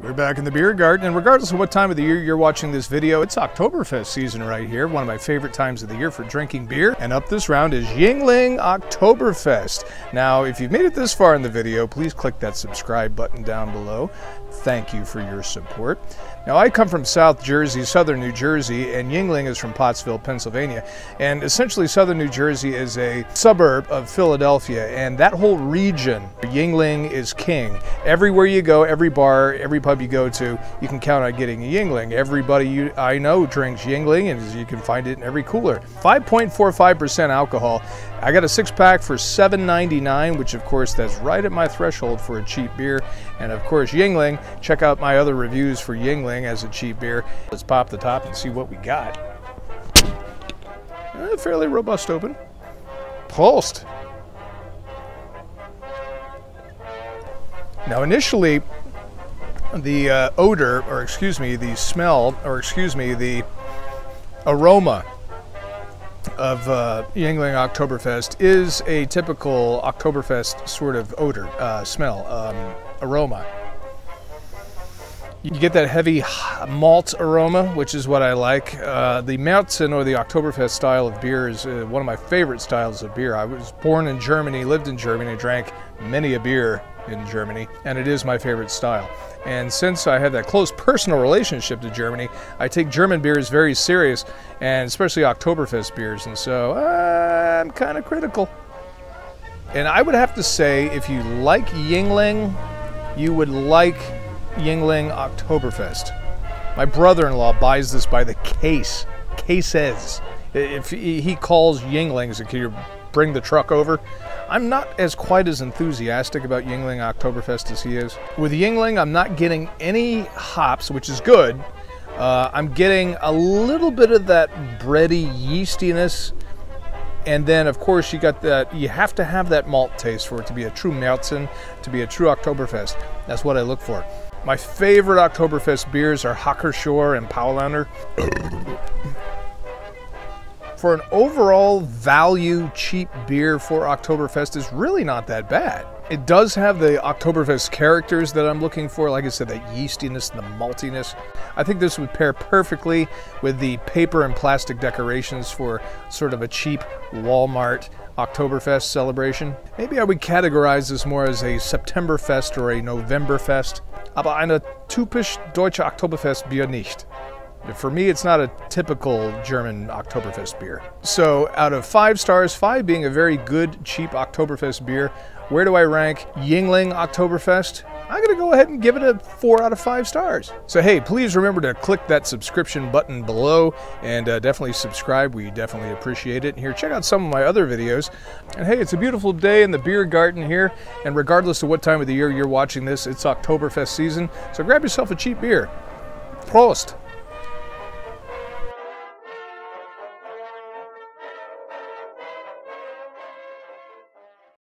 We're back in the beer garden, and regardless of what time of the year you're watching this video, it's Oktoberfest season right here, one of my favorite times of the year for drinking beer. And up this round is Yuengling Oktoberfest. Now, if you've made it this far in the video, please click that subscribe button down below. Thank you for your support. Now, I come from South Jersey, southern New Jersey, and Yuengling is from Pottsville, Pennsylvania. And essentially, southern New Jersey is a suburb of Philadelphia, and that whole region, Yuengling is king. Everywhere you go, every bar, every pub you go to, you can count on getting a Yuengling. Everybody you, I know drinks Yuengling, and you can find it in every cooler. 5.45% alcohol. I got a six pack for $7.99, which of course that's right at my threshold for a cheap beer. And of course, Yuengling. Check out my other reviews for Yuengling as a cheap beer. Let's pop the top and see what we got. A fairly robust open. Pulsed. Now, initially, the uh, odor, or excuse me, the smell, or excuse me, the aroma of uh, Yuengling Oktoberfest is a typical Oktoberfest sort of odor, uh, smell, um, aroma. You get that heavy malt aroma, which is what I like. Uh, the Märzen or the Oktoberfest style of beer is uh, one of my favorite styles of beer. I was born in Germany, lived in Germany, and drank many a beer in Germany, and it is my favorite style. And since I have that close personal relationship to Germany, I take German beers very serious, and especially Oktoberfest beers, and so uh, I'm kind of critical. And I would have to say, if you like Yuengling, you would like Yuengling Oktoberfest. My brother-in-law buys this by the case, cases. If he calls Yuenglings, can you bring the truck over? I'm not as quite as enthusiastic about Yuengling Oktoberfest as he is. With Yuengling, I'm not getting any hops, which is good. Uh, I'm getting a little bit of that bready yeastiness. And then, of course, you got that, you have to have that malt taste for it to be a true Märzen, to be a true Oktoberfest. That's what I look for. My favorite Oktoberfest beers are Hacker-Pschorr and Paulaner. for an overall value cheap beer for Oktoberfest is really not that bad. It does have the Oktoberfest characters that I'm looking for, like I said, that yeastiness and the maltiness. I think this would pair perfectly with the paper and plastic decorations for sort of a cheap Walmart Oktoberfest celebration. Maybe I would categorize this more as a Septemberfest or a Novemberfest aber eine typisch deutsche Oktoberfest Bier nicht. For me, it's not a typical German Oktoberfest beer. So, out of five stars, five being a very good, cheap Oktoberfest beer, where do I rank Yuengling Oktoberfest? I'm going to go ahead and give it a 4 out of 5 stars. So, hey, please remember to click that subscription button below and uh, definitely subscribe. We definitely appreciate it. And here, check out some of my other videos. And hey, it's a beautiful day in the beer garden here. And regardless of what time of the year you're watching this, it's Oktoberfest season. So grab yourself a cheap beer. Prost!